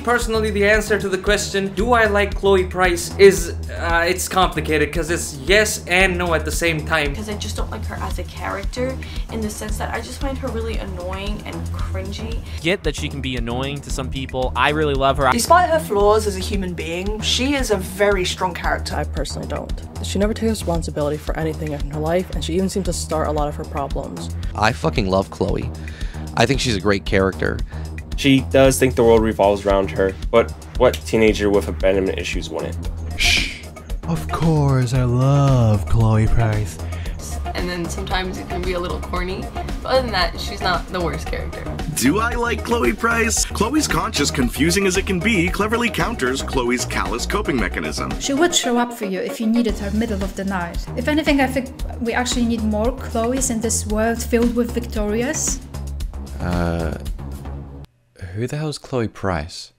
for me personally, the answer to the question, do I like Chloe Price, is uh, it's complicated because it's yes and no at the same time. Because I just don't like her as a character in the sense that I just find her really annoying and cringy. Get that she can be annoying to some people. I really love her. Despite her flaws as a human being, she is a very strong character. I personally don't. She never takes responsibility for anything in her life, and she even seems to start a lot of her problems. I fucking love Chloe. I think she's a great character. She does think the world revolves around her, but what teenager with abandonment issues wouldn't? Shh. Of course, I love Chloe Price. And then sometimes it can be a little corny. But other than that, she's not the worst character. Do I like Chloe Price? Chloe's conscious, confusing as it can be, cleverly counters Chloe's callous coping mechanism. She would show up for you if you needed her middle of the night. If anything, I think we actually need more Chloes in this world filled with Victorias. Uh, who the hell's Chloe Price?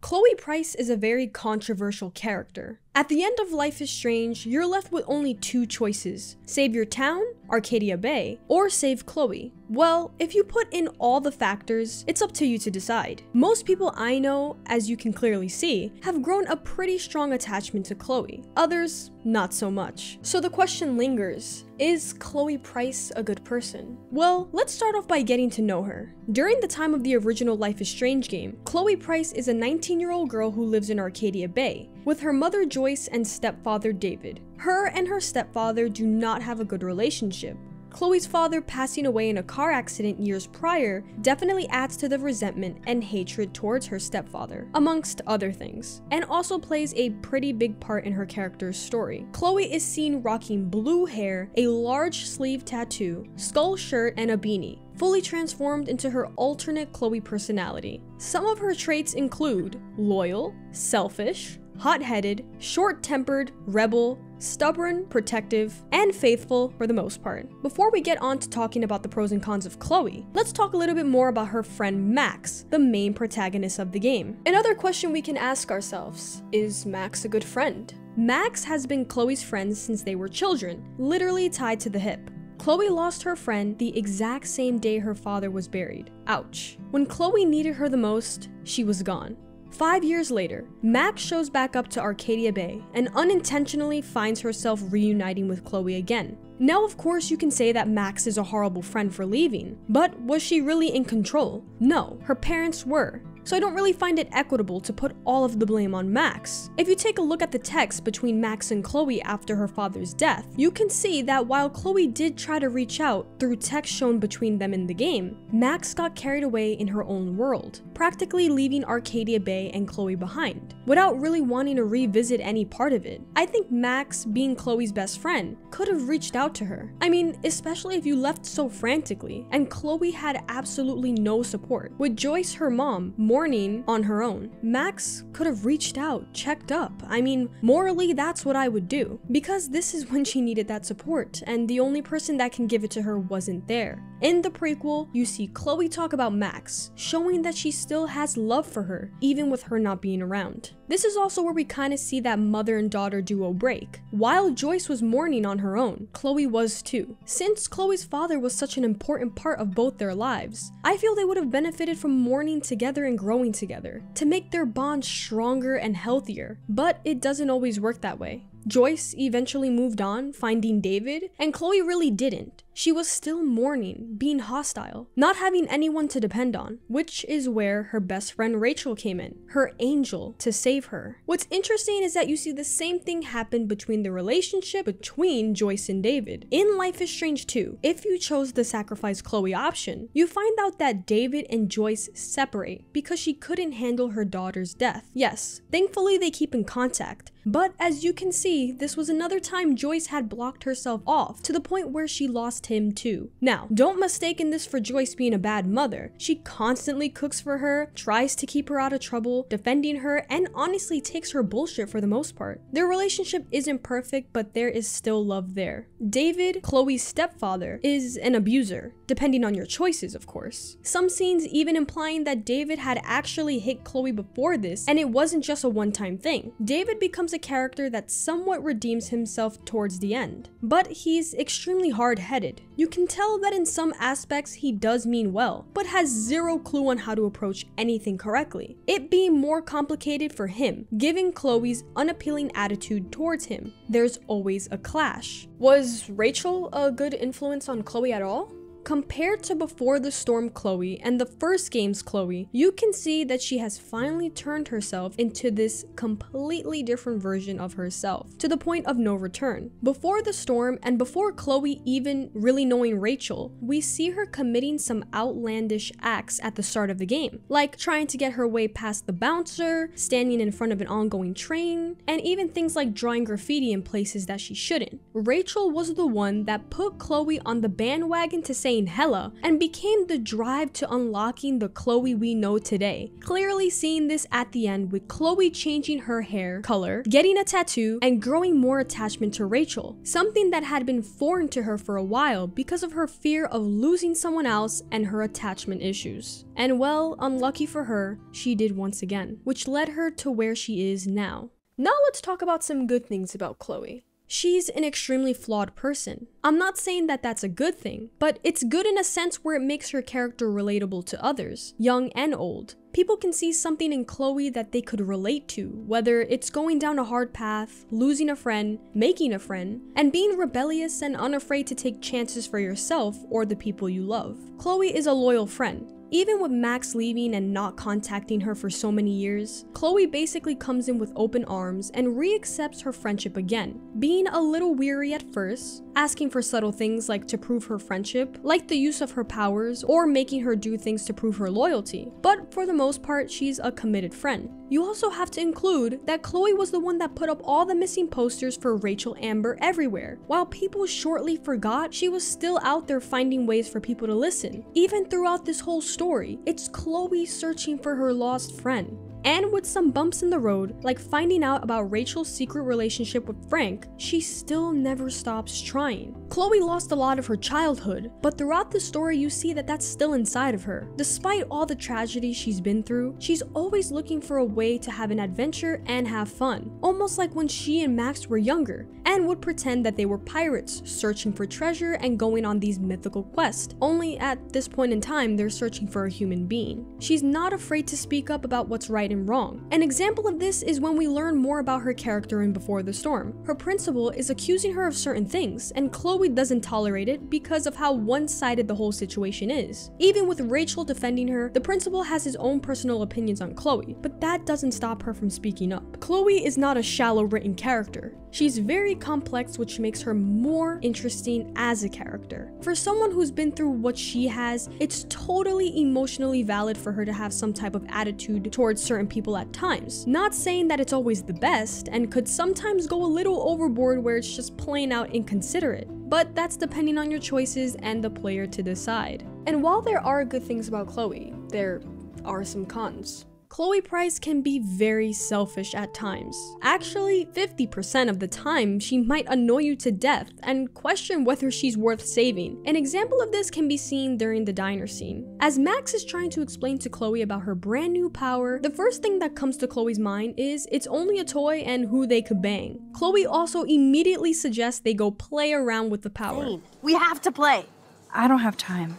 Chloe Price is a very controversial character. At the end of Life is Strange, you're left with only two choices save your town, Arcadia Bay, or save Chloe. Well, if you put in all the factors, it's up to you to decide. Most people I know, as you can clearly see, have grown a pretty strong attachment to Chloe. Others, not so much. So the question lingers is Chloe Price a good person? Well, let's start off by getting to know her. During the time of the original Life is Strange game, Chloe Price is a 19 year old girl who lives in Arcadia Bay, with her mother Joyce and stepfather David. Her and her stepfather do not have a good relationship. Chloe's father passing away in a car accident years prior definitely adds to the resentment and hatred towards her stepfather, amongst other things, and also plays a pretty big part in her character's story. Chloe is seen rocking blue hair, a large sleeve tattoo, skull shirt, and a beanie, fully transformed into her alternate Chloe personality. Some of her traits include loyal, selfish, hot-headed, short-tempered, rebel, stubborn, protective, and faithful for the most part. Before we get on to talking about the pros and cons of Chloe, let's talk a little bit more about her friend Max, the main protagonist of the game. Another question we can ask ourselves, is Max a good friend? Max has been Chloe's friend since they were children, literally tied to the hip. Chloe lost her friend the exact same day her father was buried. Ouch. When Chloe needed her the most, she was gone. Five years later, Max shows back up to Arcadia Bay and unintentionally finds herself reuniting with Chloe again. Now, of course, you can say that Max is a horrible friend for leaving, but was she really in control? No, her parents were so I don't really find it equitable to put all of the blame on Max. If you take a look at the text between Max and Chloe after her father's death, you can see that while Chloe did try to reach out through text shown between them in the game, Max got carried away in her own world, practically leaving Arcadia Bay and Chloe behind, without really wanting to revisit any part of it. I think Max, being Chloe's best friend, could have reached out to her. I mean, especially if you left so frantically, and Chloe had absolutely no support. With Joyce, her mom, mourning on her own, Max could have reached out, checked up. I mean, morally, that's what I would do. Because this is when she needed that support, and the only person that can give it to her wasn't there. In the prequel, you see Chloe talk about Max, showing that she still has love for her, even with her not being around. This is also where we kind of see that mother and daughter duo break. While Joyce was mourning on her own, Chloe was too. Since Chloe's father was such an important part of both their lives, I feel they would have benefited from mourning together and growing together to make their bond stronger and healthier. But it doesn't always work that way. Joyce eventually moved on, finding David, and Chloe really didn't. She was still mourning, being hostile, not having anyone to depend on, which is where her best friend Rachel came in, her angel, to save her. What's interesting is that you see the same thing happen between the relationship between Joyce and David. In Life is Strange 2, if you chose the sacrifice Chloe option, you find out that David and Joyce separate because she couldn't handle her daughter's death. Yes, thankfully they keep in contact, but as you can see, this was another time Joyce had blocked herself off to the point where she lost him too. Now, don't mistake in this for Joyce being a bad mother. She constantly cooks for her, tries to keep her out of trouble, defending her, and honestly takes her bullshit for the most part. Their relationship isn't perfect, but there is still love there. David, Chloe's stepfather, is an abuser, depending on your choices, of course. Some scenes even implying that David had actually hit Chloe before this, and it wasn't just a one-time thing. David becomes a character that somewhat redeems himself towards the end, but he's extremely hard-headed, You can tell that in some aspects he does mean well, but has zero clue on how to approach anything correctly. It being more complicated for him, given Chloe's unappealing attitude towards him. There's always a clash. Was Rachel a good influence on Chloe at all? Compared to before the storm Chloe and the first game's Chloe, you can see that she has finally turned herself into this completely different version of herself, to the point of no return. Before the storm and before Chloe even really knowing Rachel, we see her committing some outlandish acts at the start of the game, like trying to get her way past the bouncer, standing in front of an ongoing train, and even things like drawing graffiti in places that she shouldn't. Rachel was the one that put Chloe on the bandwagon to say hella and became the drive to unlocking the Chloe we know today. Clearly seeing this at the end with Chloe changing her hair color, getting a tattoo, and growing more attachment to Rachel, something that had been foreign to her for a while because of her fear of losing someone else and her attachment issues. And well, unlucky for her, she did once again, which led her to where she is now. Now let's talk about some good things about Chloe. She's an extremely flawed person. I'm not saying that that's a good thing, but it's good in a sense where it makes her character relatable to others, young and old. People can see something in Chloe that they could relate to, whether it's going down a hard path, losing a friend, making a friend, and being rebellious and unafraid to take chances for yourself or the people you love. Chloe is a loyal friend, even with Max leaving and not contacting her for so many years, Chloe basically comes in with open arms and re-accepts her friendship again, being a little weary at first, asking for subtle things like to prove her friendship, like the use of her powers, or making her do things to prove her loyalty. But for the most part, she's a committed friend. You also have to include that Chloe was the one that put up all the missing posters for Rachel Amber everywhere. While people shortly forgot, she was still out there finding ways for people to listen. Even throughout this whole story, it's Chloe searching for her lost friend. And with some bumps in the road, like finding out about Rachel's secret relationship with Frank, she still never stops trying. Chloe lost a lot of her childhood, but throughout the story you see that that's still inside of her. Despite all the tragedy she's been through, she's always looking for a way to have an adventure and have fun, almost like when she and Max were younger, and would pretend that they were pirates, searching for treasure and going on these mythical quests. Only at this point in time, they're searching for a human being. She's not afraid to speak up about what's right wrong. An example of this is when we learn more about her character in Before the Storm. Her principal is accusing her of certain things, and Chloe doesn't tolerate it because of how one-sided the whole situation is. Even with Rachel defending her, the principal has his own personal opinions on Chloe, but that doesn't stop her from speaking up. Chloe is not a shallow written character. She's very complex which makes her more interesting as a character. For someone who's been through what she has, it's totally emotionally valid for her to have some type of attitude towards certain people at times. Not saying that it's always the best and could sometimes go a little overboard where it's just plain out inconsiderate, but that's depending on your choices and the player to decide. And while there are good things about Chloe, there are some cons. Chloe Price can be very selfish at times. Actually, 50% of the time, she might annoy you to death and question whether she's worth saving. An example of this can be seen during the diner scene. As Max is trying to explain to Chloe about her brand new power, the first thing that comes to Chloe's mind is it's only a toy and who they could bang. Chloe also immediately suggests they go play around with the power. Zane, we have to play. I don't have time.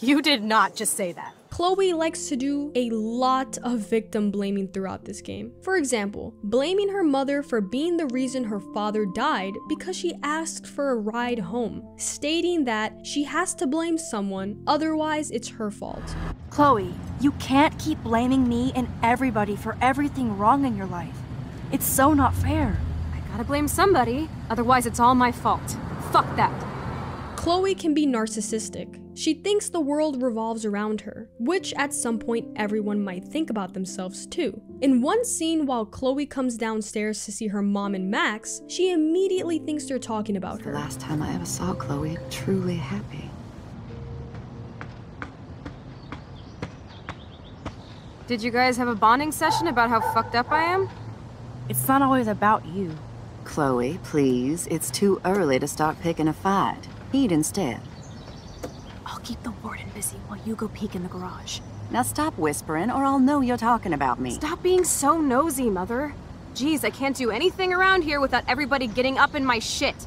You did not just say that. Chloe likes to do a lot of victim blaming throughout this game. For example, blaming her mother for being the reason her father died because she asked for a ride home, stating that she has to blame someone, otherwise it's her fault. Chloe, you can't keep blaming me and everybody for everything wrong in your life. It's so not fair. I gotta blame somebody, otherwise it's all my fault. Fuck that. Chloe can be narcissistic. She thinks the world revolves around her, which at some point everyone might think about themselves too. In one scene while Chloe comes downstairs to see her mom and Max, she immediately thinks they're talking about her. The last time I ever saw Chloe truly happy. Did you guys have a bonding session about how fucked up I am? It's not always about you. Chloe, please, it's too early to start picking a fight. Eat instead. I'll keep the warden busy while you go peek in the garage. Now stop whispering or I'll know you're talking about me. Stop being so nosy, Mother. Geez, I can't do anything around here without everybody getting up in my shit.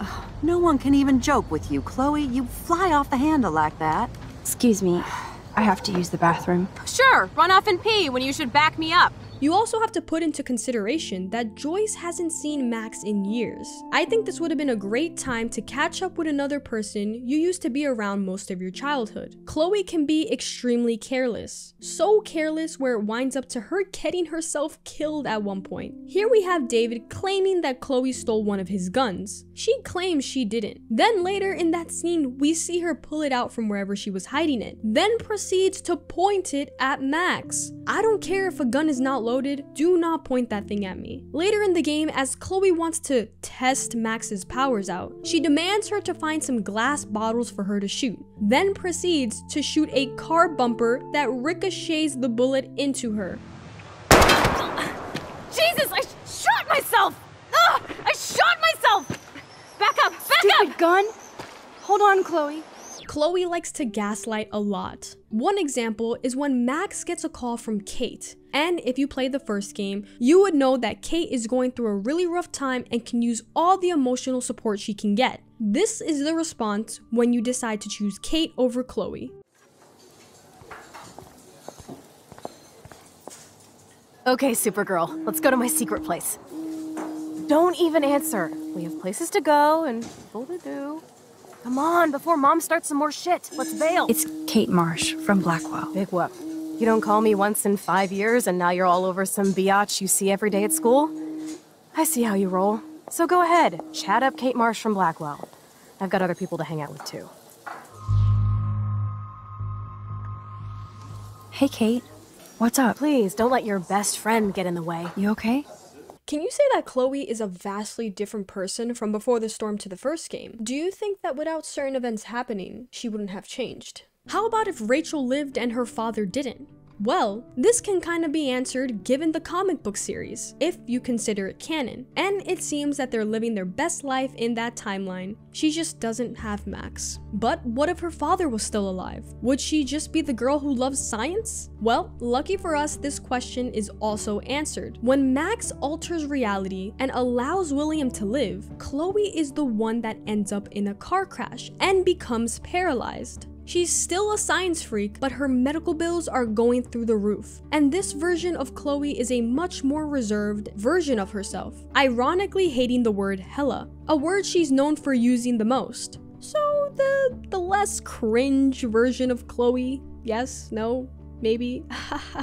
No one can even joke with you, Chloe. You fly off the handle like that. Excuse me. I have to use the bathroom. Sure, run off and pee when you should back me up. You also have to put into consideration that Joyce hasn't seen Max in years. I think this would have been a great time to catch up with another person you used to be around most of your childhood. Chloe can be extremely careless. So careless where it winds up to her getting herself killed at one point. Here we have David claiming that Chloe stole one of his guns. She claims she didn't. Then later in that scene, we see her pull it out from wherever she was hiding it, then proceeds to point it at Max. I don't care if a gun is not loaded, do not point that thing at me. Later in the game, as Chloe wants to test Max's powers out, she demands her to find some glass bottles for her to shoot, then proceeds to shoot a car bumper that ricochets the bullet into her. Jesus, I shot myself! Ugh, I shot myself! Back up, back Stupid up! gun. Hold on, Chloe. Chloe likes to gaslight a lot. One example is when Max gets a call from Kate. And if you played the first game, you would know that Kate is going through a really rough time and can use all the emotional support she can get. This is the response when you decide to choose Kate over Chloe. Okay, Supergirl, let's go to my secret place. Don't even answer. We have places to go and people to do. Come on, before Mom starts some more shit. Let's bail. It's Kate Marsh from Blackwell. Big whoop. You don't call me once in five years and now you're all over some biatch you see every day at school? I see how you roll. So go ahead, chat up Kate Marsh from Blackwell. I've got other people to hang out with too. Hey, Kate. What's up? Please, don't let your best friend get in the way. You okay? Can you say that Chloe is a vastly different person from before the storm to the first game? Do you think that without certain events happening, she wouldn't have changed? How about if Rachel lived and her father didn't? Well, this can kind of be answered given the comic book series, if you consider it canon. And it seems that they're living their best life in that timeline. She just doesn't have Max. But what if her father was still alive? Would she just be the girl who loves science? Well, lucky for us, this question is also answered. When Max alters reality and allows William to live, Chloe is the one that ends up in a car crash and becomes paralyzed. She's still a science freak, but her medical bills are going through the roof. And this version of Chloe is a much more reserved version of herself, ironically hating the word hella, a word she's known for using the most. So the the less cringe version of Chloe, yes, no, maybe.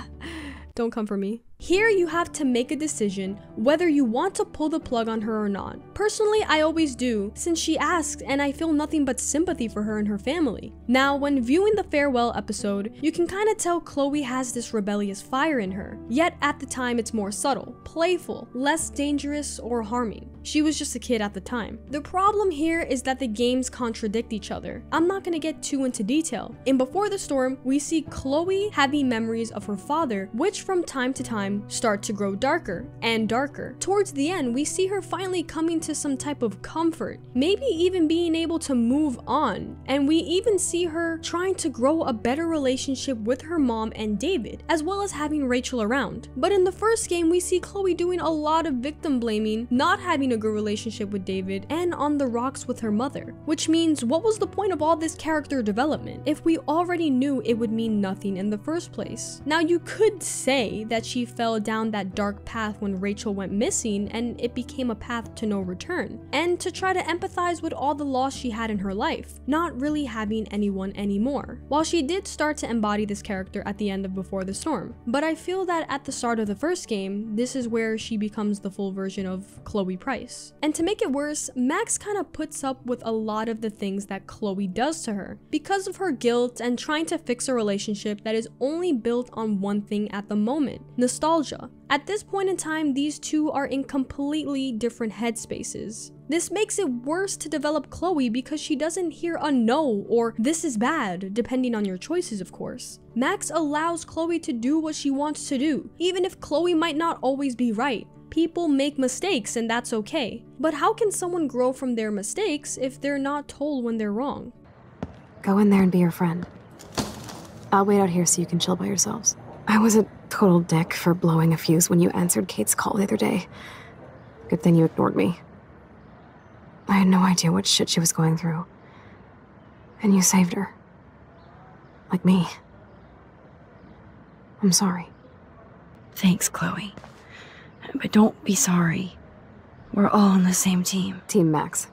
Don't come for me. Here you have to make a decision whether you want to pull the plug on her or not. Personally, I always do, since she asked and I feel nothing but sympathy for her and her family. Now, when viewing the farewell episode, you can kind of tell Chloe has this rebellious fire in her, yet at the time it's more subtle, playful, less dangerous or harming. She was just a kid at the time. The problem here is that the games contradict each other. I'm not gonna get too into detail. In Before the Storm, we see Chloe having memories of her father, which from time to time start to grow darker and darker. Towards the end, we see her finally coming to some type of comfort, maybe even being able to move on. And we even see her trying to grow a better relationship with her mom and David, as well as having Rachel around. But in the first game, we see Chloe doing a lot of victim blaming, not having a good relationship with David, and on the rocks with her mother. Which means, what was the point of all this character development if we already knew it would mean nothing in the first place? Now, you could say that she fell down that dark path when Rachel went missing and it became a path to no return, and to try to empathize with all the loss she had in her life, not really having anyone anymore. While she did start to embody this character at the end of Before the Storm, but I feel that at the start of the first game, this is where she becomes the full version of Chloe Price. And to make it worse, Max kind of puts up with a lot of the things that Chloe does to her because of her guilt and trying to fix a relationship that is only built on one thing at the moment nostalgia nostalgia. At this point in time, these two are in completely different headspaces. This makes it worse to develop Chloe because she doesn't hear a no or this is bad, depending on your choices, of course. Max allows Chloe to do what she wants to do, even if Chloe might not always be right. People make mistakes and that's okay. But how can someone grow from their mistakes if they're not told when they're wrong? Go in there and be your friend. I'll wait out here so you can chill by yourselves. I was a total dick for blowing a fuse when you answered Kate's call the other day. Good thing you ignored me. I had no idea what shit she was going through. And you saved her. Like me. I'm sorry. Thanks, Chloe. But don't be sorry. We're all on the same team. Team Max.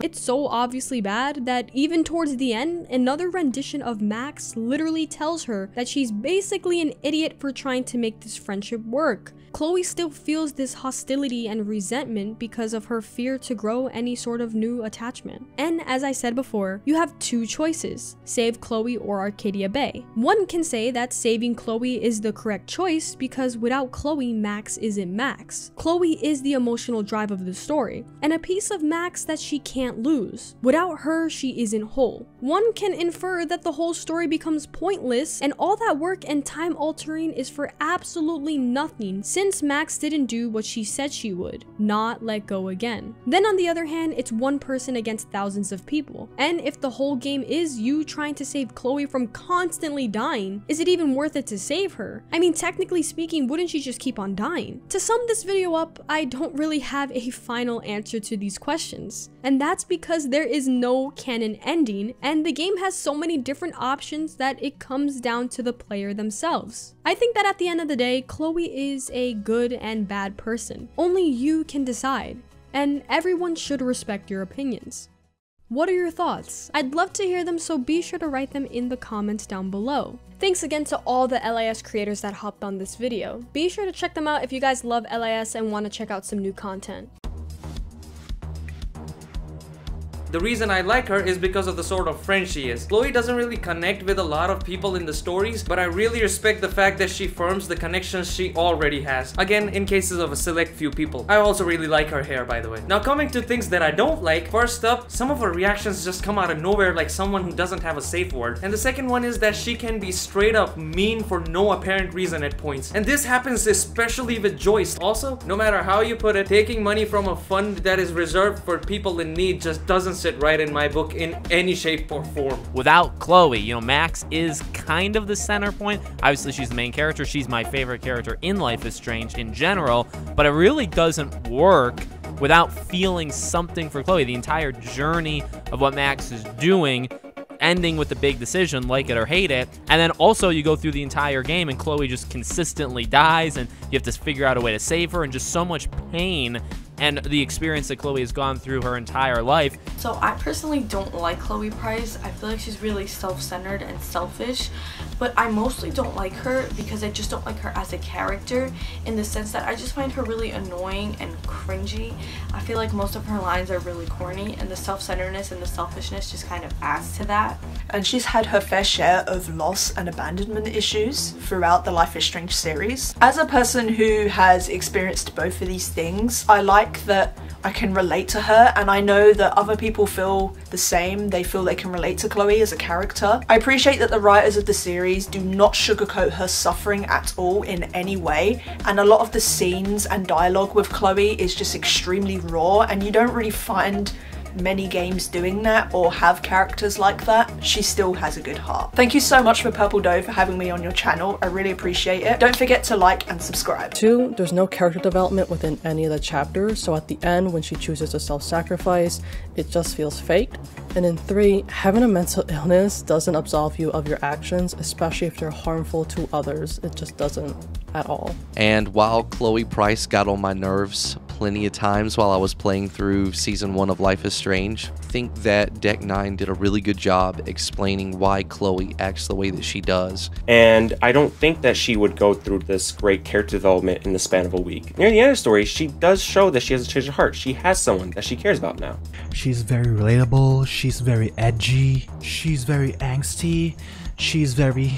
It's so obviously bad that even towards the end, another rendition of Max literally tells her that she's basically an idiot for trying to make this friendship work. Chloe still feels this hostility and resentment because of her fear to grow any sort of new attachment. And as I said before, you have two choices, save Chloe or Arcadia Bay. One can say that saving Chloe is the correct choice because without Chloe, Max isn't Max. Chloe is the emotional drive of the story, and a piece of Max that she can't lose. Without her, she isn't whole. One can infer that the whole story becomes pointless and all that work and time altering is for absolutely nothing since Max didn't do what she said she would, not let go again. Then on the other hand, it's one person against thousands of people. And if the whole game is you trying to save Chloe from constantly dying, is it even worth it to save her? I mean, technically speaking, wouldn't she just keep on dying? To sum this video up, I don't really have a final answer to these questions. And that's because there is no canon ending, and the game has so many different options that it comes down to the player themselves. I think that at the end of the day, Chloe is a good and bad person. Only you can decide, and everyone should respect your opinions. What are your thoughts? I'd love to hear them, so be sure to write them in the comments down below. Thanks again to all the LIS creators that hopped on this video. Be sure to check them out if you guys love LIS and want to check out some new content. The reason I like her is because of the sort of friend she is. Chloe doesn't really connect with a lot of people in the stories, but I really respect the fact that she firms the connections she already has. Again, in cases of a select few people. I also really like her hair, by the way. Now coming to things that I don't like, first up, some of her reactions just come out of nowhere like someone who doesn't have a safe word. And the second one is that she can be straight up mean for no apparent reason at points. And this happens especially with Joyce. Also, no matter how you put it, taking money from a fund that is reserved for people in need just doesn't sit right in my book in any shape or form. Without Chloe, you know, Max is kind of the center point. Obviously, she's the main character. She's my favorite character in Life is Strange in general, but it really doesn't work without feeling something for Chloe. The entire journey of what Max is doing ending with the big decision, like it or hate it. And then also you go through the entire game and Chloe just consistently dies and you have to figure out a way to save her and just so much pain and the experience that Chloe has gone through her entire life. So I personally don't like Chloe Price. I feel like she's really self-centered and selfish, but I mostly don't like her because I just don't like her as a character in the sense that I just find her really annoying and cringy. I feel like most of her lines are really corny and the self-centeredness and the selfishness just kind of adds to that. And she's had her fair share of loss and abandonment issues throughout the Life is Strange series. As a person who has experienced both of these things, I like that I can relate to her and I know that other people feel the same. They feel they can relate to Chloe as a character. I appreciate that the writers of the series do not sugarcoat her suffering at all in any way and a lot of the scenes and dialogue with Chloe is just extremely raw and you don't really find many games doing that or have characters like that, she still has a good heart. Thank you so much for Purple Dough for having me on your channel. I really appreciate it. Don't forget to like and subscribe. Two, there's no character development within any of the chapters, so at the end when she chooses to self-sacrifice, it just feels fake. And in three, having a mental illness doesn't absolve you of your actions, especially if they're harmful to others. It just doesn't at all. And while Chloe Price got on my nerves plenty of times while I was playing through season one of Life is Strange, I think that Deck 9 did a really good job explaining why Chloe acts the way that she does. And I don't think that she would go through this great character development in the span of a week. Near the end of the story, she does show that she has a change of heart. She has someone that she cares about now. She's very relatable, she's very edgy, she's very angsty, she's very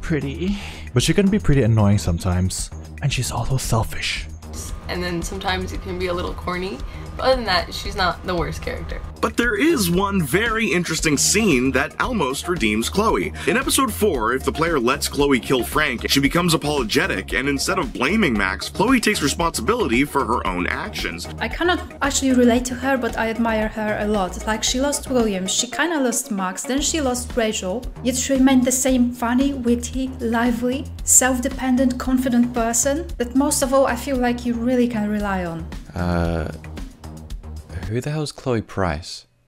pretty. But she can be pretty annoying sometimes. And she's also selfish. And then sometimes it can be a little corny. But other than that, she's not the worst character. But there is one very interesting scene that almost redeems Chloe. In episode 4, if the player lets Chloe kill Frank, she becomes apologetic, and instead of blaming Max, Chloe takes responsibility for her own actions. I cannot actually relate to her, but I admire her a lot. Like, she lost William, she kinda lost Max, then she lost Rachel, yet she remained the same funny, witty, lively, self dependent, confident person that most of all I feel like you really can rely on. Uh. Who the hell's Chloe Price?